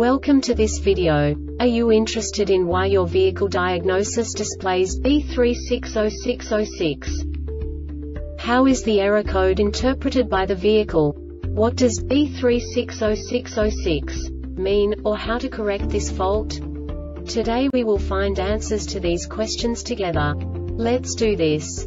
Welcome to this video. Are you interested in why your vehicle diagnosis displays B360606? How is the error code interpreted by the vehicle? What does B360606 mean, or how to correct this fault? Today we will find answers to these questions together. Let's do this.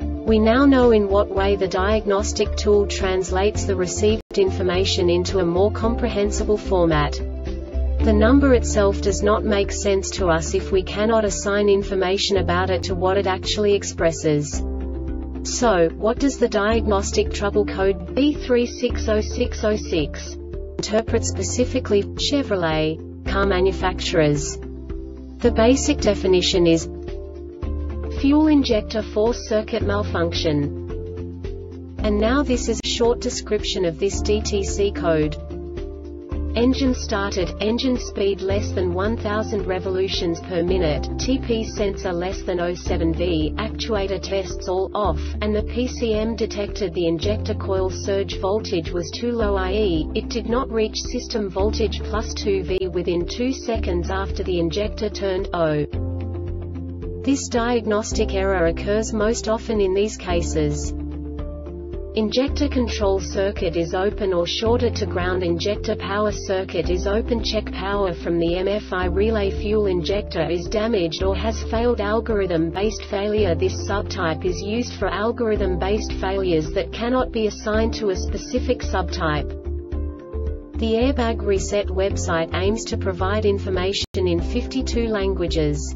We now know in what way the diagnostic tool translates the received information into a more comprehensible format. The number itself does not make sense to us if we cannot assign information about it to what it actually expresses. So, what does the diagnostic trouble code B360606 interpret specifically Chevrolet car manufacturers? The basic definition is Fuel injector force circuit malfunction. And now this is a short description of this DTC code. Engine started, engine speed less than 1000 revolutions per minute, TP sensor less than 07V, actuator tests all off, and the PCM detected the injector coil surge voltage was too low i.e., it did not reach system voltage plus 2V within 2 seconds after the injector turned O. This diagnostic error occurs most often in these cases. Injector control circuit is open or shorted to ground Injector power circuit is open Check power from the MFI relay Fuel injector is damaged or has failed Algorithm-based failure This subtype is used for algorithm-based failures that cannot be assigned to a specific subtype. The Airbag Reset website aims to provide information in 52 languages.